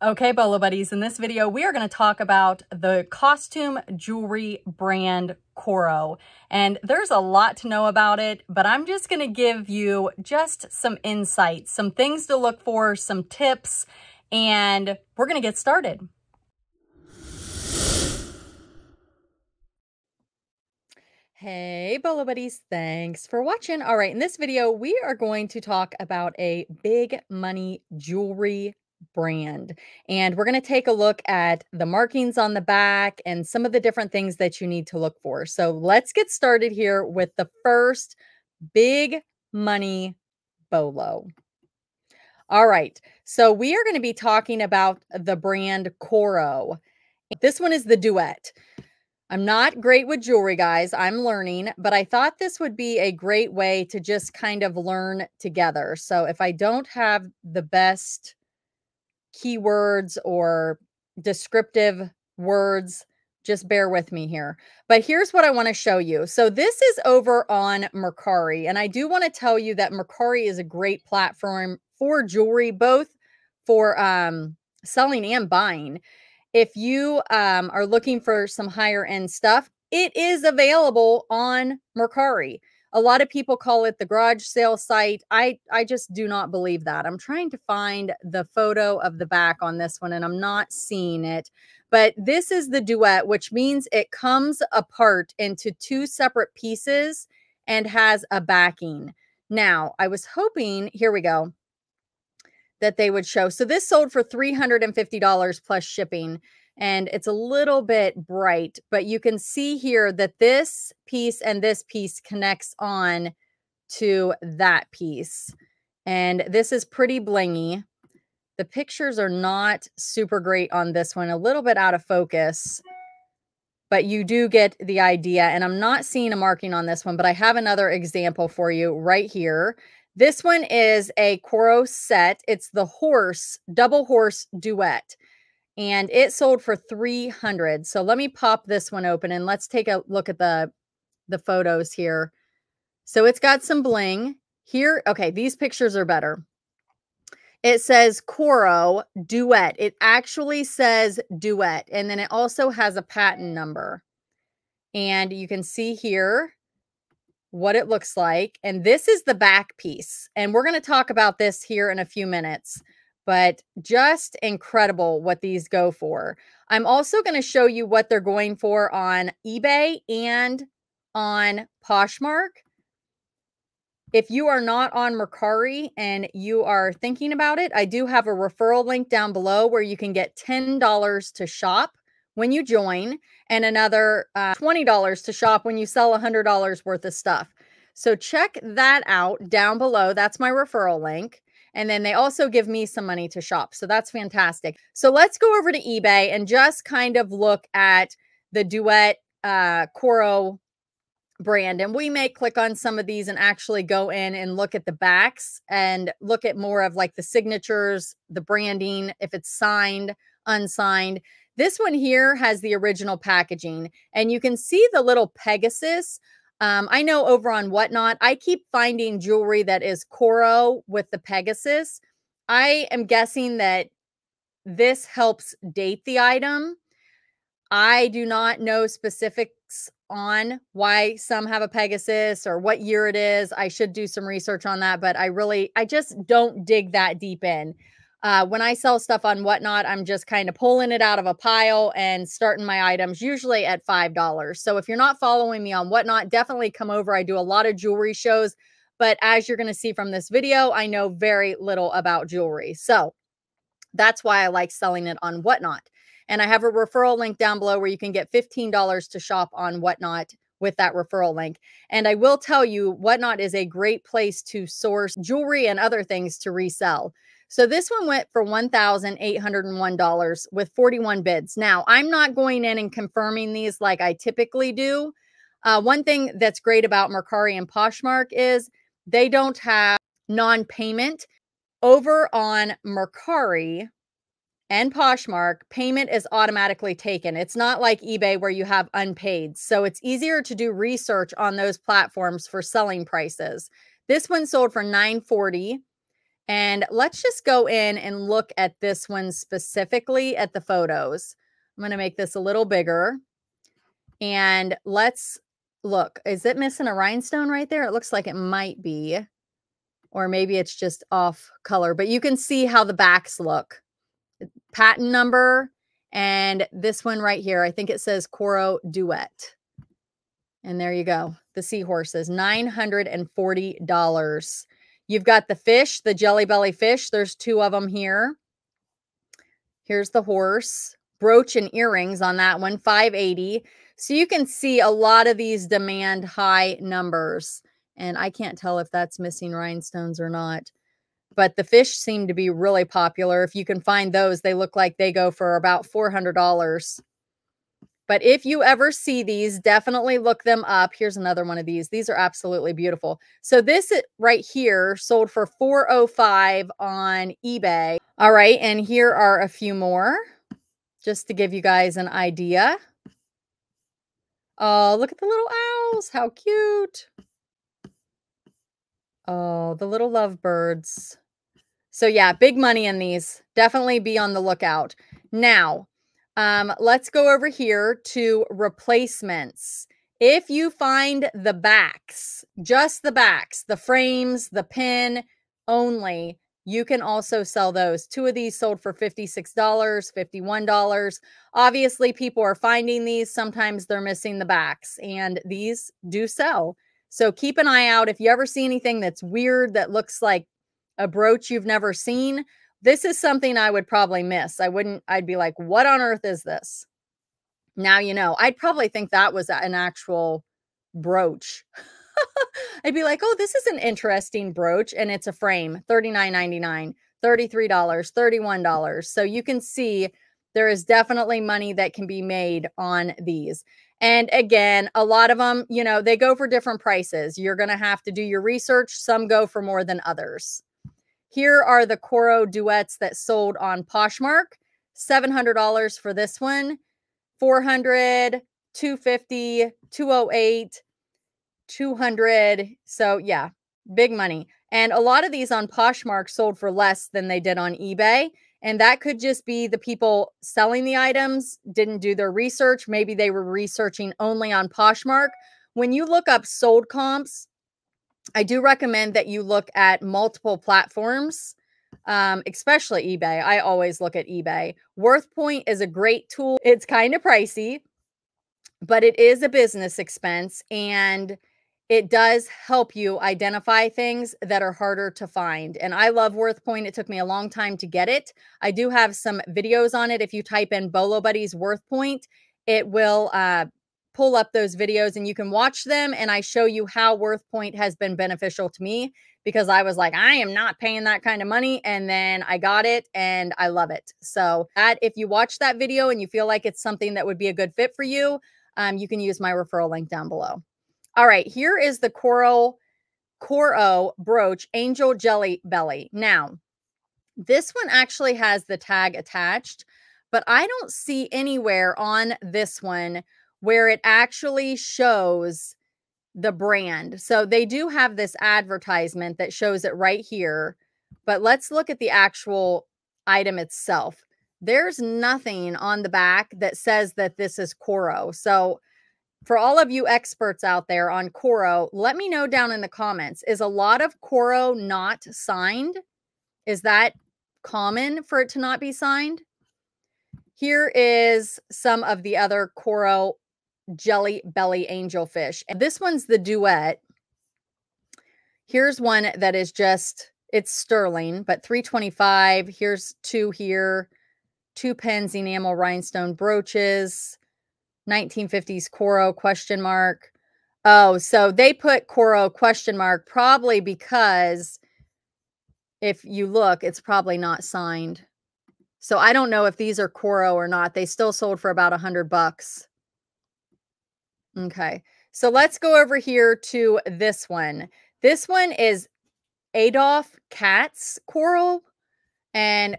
Okay, Bolo Buddies, in this video, we are going to talk about the costume jewelry brand Coro. And there's a lot to know about it, but I'm just going to give you just some insights, some things to look for, some tips, and we're going to get started. Hey, Bolo Buddies, thanks for watching. All right, in this video, we are going to talk about a big money jewelry brand. And we're going to take a look at the markings on the back and some of the different things that you need to look for. So let's get started here with the first big money bolo. All right. So we are going to be talking about the brand Coro. This one is the duet. I'm not great with jewelry, guys. I'm learning, but I thought this would be a great way to just kind of learn together. So if I don't have the best keywords or descriptive words. Just bear with me here. But here's what I want to show you. So this is over on Mercari. And I do want to tell you that Mercari is a great platform for jewelry, both for um, selling and buying. If you um, are looking for some higher end stuff, it is available on Mercari. A lot of people call it the garage sale site. I I just do not believe that. I'm trying to find the photo of the back on this one and I'm not seeing it. But this is the duet, which means it comes apart into two separate pieces and has a backing. Now, I was hoping, here we go, that they would show. So this sold for $350 plus shipping and it's a little bit bright, but you can see here that this piece and this piece connects on to that piece. And this is pretty blingy. The pictures are not super great on this one, a little bit out of focus, but you do get the idea. And I'm not seeing a marking on this one, but I have another example for you right here. This one is a Coro set. It's the horse, double horse duet and it sold for 300 so let me pop this one open and let's take a look at the the photos here. So it's got some bling here. Okay these pictures are better. It says Coro duet. It actually says duet and then it also has a patent number. And you can see here what it looks like and this is the back piece and we're going to talk about this here in a few minutes but just incredible what these go for. I'm also going to show you what they're going for on eBay and on Poshmark. If you are not on Mercari and you are thinking about it, I do have a referral link down below where you can get $10 to shop when you join and another uh, $20 to shop when you sell $100 worth of stuff. So check that out down below. That's my referral link. And then they also give me some money to shop. So that's fantastic. So let's go over to eBay and just kind of look at the Duet uh, Coro brand. And we may click on some of these and actually go in and look at the backs and look at more of like the signatures, the branding, if it's signed, unsigned. This one here has the original packaging and you can see the little Pegasus um, I know over on Whatnot, I keep finding jewelry that is Coro with the Pegasus. I am guessing that this helps date the item. I do not know specifics on why some have a Pegasus or what year it is. I should do some research on that, but I really, I just don't dig that deep in. Uh, when I sell stuff on whatnot, I'm just kind of pulling it out of a pile and starting my items usually at $5. So if you're not following me on whatnot, definitely come over. I do a lot of jewelry shows, but as you're going to see from this video, I know very little about jewelry. So that's why I like selling it on whatnot. And I have a referral link down below where you can get $15 to shop on whatnot with that referral link. And I will tell you, Whatnot is a great place to source jewelry and other things to resell. So this one went for $1,801 with 41 bids. Now, I'm not going in and confirming these like I typically do. Uh, one thing that's great about Mercari and Poshmark is they don't have non payment. Over on Mercari and Poshmark, payment is automatically taken. It's not like eBay where you have unpaid. So it's easier to do research on those platforms for selling prices. This one sold for 940 And let's just go in and look at this one specifically at the photos. I'm going to make this a little bigger. And let's look. Is it missing a rhinestone right there? It looks like it might be. Or maybe it's just off color. But you can see how the backs look. Patent number. And this one right here, I think it says Coro Duet. And there you go. The seahorses, $940. You've got the fish, the jelly belly fish. There's two of them here. Here's the horse. Brooch and earrings on that one, 580. So you can see a lot of these demand high numbers. And I can't tell if that's missing rhinestones or not. But the fish seem to be really popular. If you can find those, they look like they go for about $400. But if you ever see these, definitely look them up. Here's another one of these. These are absolutely beautiful. So this right here sold for 405 on eBay. All right, and here are a few more just to give you guys an idea. Oh, look at the little owls. How cute. Oh, the little lovebirds. So yeah, big money in these. Definitely be on the lookout. Now, um, let's go over here to replacements. If you find the backs, just the backs, the frames, the pin only, you can also sell those. Two of these sold for $56, $51. Obviously, people are finding these. Sometimes they're missing the backs, and these do sell. So keep an eye out. If you ever see anything that's weird that looks like a brooch you've never seen, this is something I would probably miss. I wouldn't, I'd be like, what on earth is this? Now you know. I'd probably think that was an actual brooch. I'd be like, oh, this is an interesting brooch. And it's a frame, $39.99, $33, $31. So you can see there is definitely money that can be made on these. And again, a lot of them, you know, they go for different prices. You're going to have to do your research. Some go for more than others. Here are the Coro duets that sold on Poshmark. $700 for this one. 400, 250, 208, 200. So yeah, big money. And a lot of these on Poshmark sold for less than they did on eBay. And that could just be the people selling the items didn't do their research. Maybe they were researching only on Poshmark. When you look up sold comps, I do recommend that you look at multiple platforms, um, especially eBay. I always look at eBay. WorthPoint is a great tool. It's kind of pricey, but it is a business expense and it does help you identify things that are harder to find. And I love WorthPoint. It took me a long time to get it. I do have some videos on it. If you type in Bolo Buddies WorthPoint, it will uh, pull up those videos and you can watch them. And I show you how WorthPoint has been beneficial to me because I was like, I am not paying that kind of money. And then I got it and I love it. So that if you watch that video and you feel like it's something that would be a good fit for you, um, you can use my referral link down below. All right, here is the Coral Coro brooch Angel Jelly Belly. Now, this one actually has the tag attached, but I don't see anywhere on this one where it actually shows the brand. So they do have this advertisement that shows it right here, but let's look at the actual item itself. There's nothing on the back that says that this is Coro. So for all of you experts out there on Coro, let me know down in the comments. Is a lot of Coro not signed? Is that common for it to not be signed? Here is some of the other Coro jelly belly angelfish. And this one's the duet. Here's one that is just, it's sterling, but 325. Here's two here, two pens enamel rhinestone brooches, 1950s Coro question mark. Oh, so they put Coro question mark probably because if you look, it's probably not signed. So I don't know if these are Coro or not. They still sold for about a hundred bucks. Okay. So let's go over here to this one. This one is Adolph Katz coral and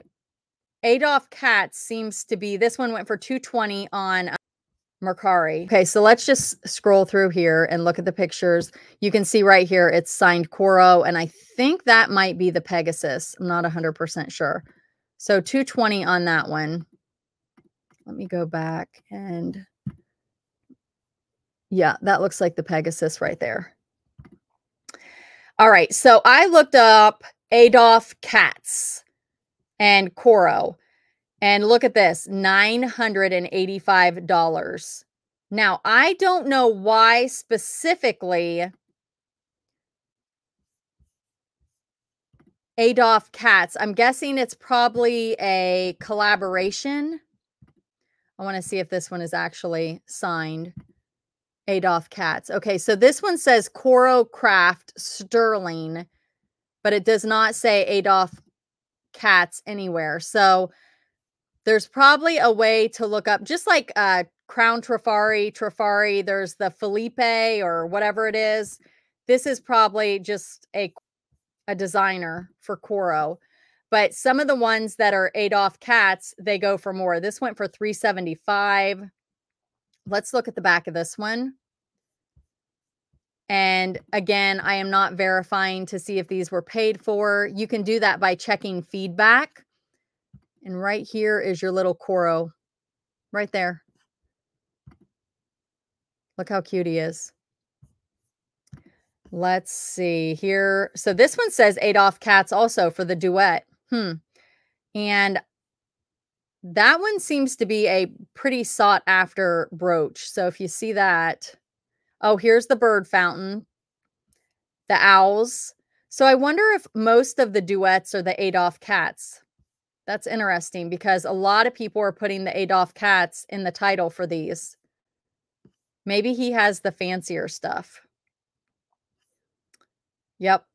Adolph Katz seems to be this one went for 220 on um, Mercari. Okay, so let's just scroll through here and look at the pictures. You can see right here it's signed Coro, and I think that might be the Pegasus. I'm not 100% sure. So 220 on that one. Let me go back and yeah, that looks like the Pegasus right there. All right, so I looked up Adolph Katz and Coro. And look at this $985. Now, I don't know why specifically Adolph Katz. I'm guessing it's probably a collaboration. I want to see if this one is actually signed. Adolph Katz. Okay, so this one says Coro Craft Sterling, but it does not say Adolph Katz anywhere. So there's probably a way to look up, just like uh, Crown Trifari, Trifari, there's the Philippe or whatever it is. This is probably just a, a designer for Coro. But some of the ones that are Adolph Katz, they go for more. This went for 375. Let's look at the back of this one. And again, I am not verifying to see if these were paid for. You can do that by checking feedback. And right here is your little Coro right there. Look how cute he is. Let's see here. So this one says Adolph Katz also for the duet. Hmm. And that one seems to be a pretty sought after brooch. So if you see that, oh, here's the bird fountain, the owls. So I wonder if most of the duets are the Adolph Katz. That's interesting because a lot of people are putting the Adolph Katz in the title for these. Maybe he has the fancier stuff. Yep.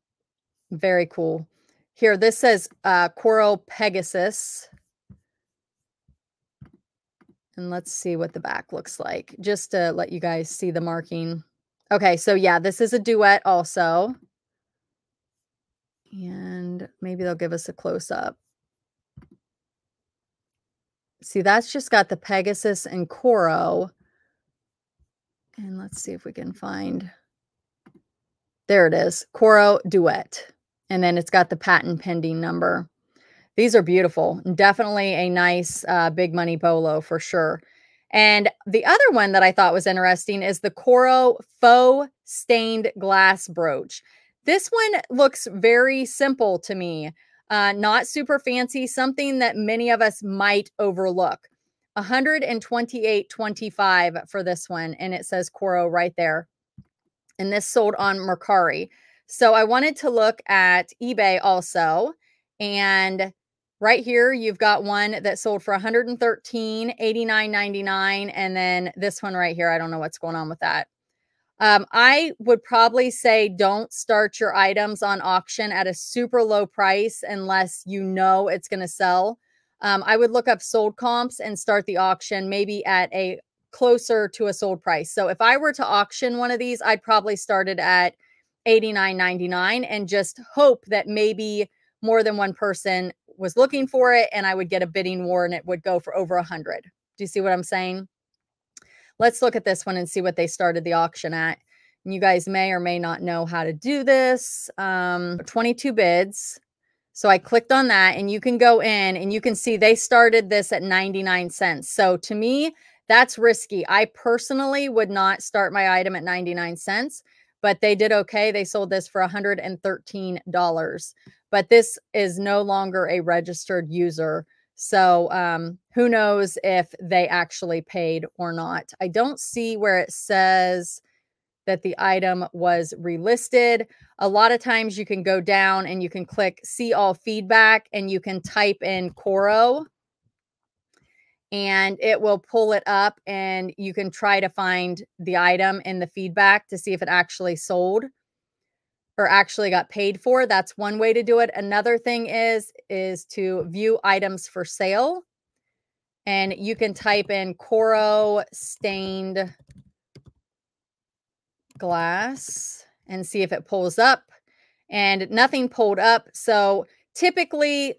Very cool. Here, this says uh, Coro Pegasus. And let's see what the back looks like, just to let you guys see the marking. Okay, so yeah, this is a duet also. And maybe they'll give us a close-up. See, that's just got the Pegasus and Coro. And let's see if we can find. There it is. Coro Duet. And then it's got the patent pending number. These are beautiful. Definitely a nice uh, big money bolo for sure. And the other one that I thought was interesting is the Coro Faux Stained Glass Brooch. This one looks very simple to me. Uh, not super fancy, something that many of us might overlook. 128.25 for this one, and it says Coro right there. And this sold on Mercari. So I wanted to look at eBay also. And right here, you've got one that sold for 113.89.99. And then this one right here, I don't know what's going on with that. Um, I would probably say don't start your items on auction at a super low price unless you know it's going to sell. Um, I would look up sold comps and start the auction maybe at a closer to a sold price. So if I were to auction one of these, I'd probably start it at 89.99 and just hope that maybe more than one person was looking for it and I would get a bidding war and it would go for over a 100. Do you see what I'm saying? Let's look at this one and see what they started the auction at. And you guys may or may not know how to do this. Um, 22 bids. So I clicked on that and you can go in and you can see they started this at 99 cents. So to me, that's risky. I personally would not start my item at 99 cents, but they did okay. They sold this for $113. But this is no longer a registered user. So um, who knows if they actually paid or not. I don't see where it says that the item was relisted. A lot of times you can go down and you can click see all feedback and you can type in Coro and it will pull it up and you can try to find the item in the feedback to see if it actually sold or actually got paid for. That's one way to do it. Another thing is is to view items for sale. And you can type in Coro stained glass and see if it pulls up. And nothing pulled up. So typically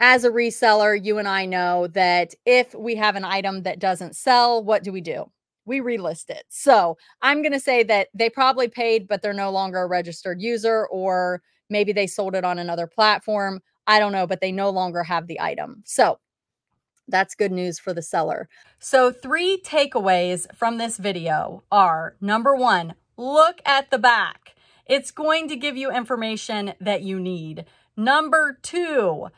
as a reseller, you and I know that if we have an item that doesn't sell, what do we do? We relist it. So I'm going to say that they probably paid, but they're no longer a registered user, or maybe they sold it on another platform. I don't know, but they no longer have the item. So that's good news for the seller. So three takeaways from this video are number one, look at the back. It's going to give you information that you need. Number two,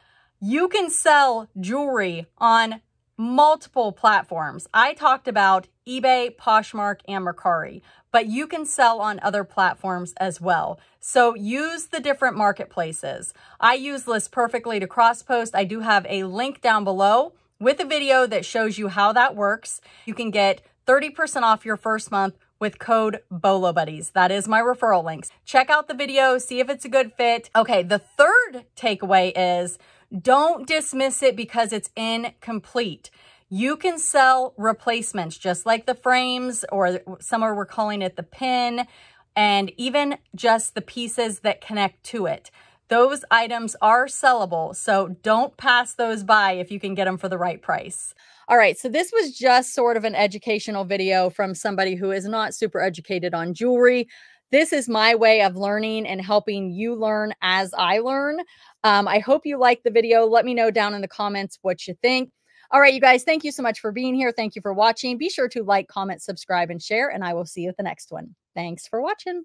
you can sell jewelry on multiple platforms. I talked about eBay, Poshmark, and Mercari, but you can sell on other platforms as well. So use the different marketplaces. I use List Perfectly to cross post. I do have a link down below with a video that shows you how that works. You can get 30% off your first month with code BOLO Buddies. That is my referral links. Check out the video, see if it's a good fit. Okay, the third takeaway is don't dismiss it because it's incomplete. You can sell replacements just like the frames or some are we're calling it the pin and even just the pieces that connect to it. Those items are sellable, so don't pass those by if you can get them for the right price. All right, so this was just sort of an educational video from somebody who is not super educated on jewelry. This is my way of learning and helping you learn as I learn. Um, I hope you liked the video. Let me know down in the comments what you think. All right, you guys, thank you so much for being here. Thank you for watching. Be sure to like, comment, subscribe, and share, and I will see you at the next one. Thanks for watching.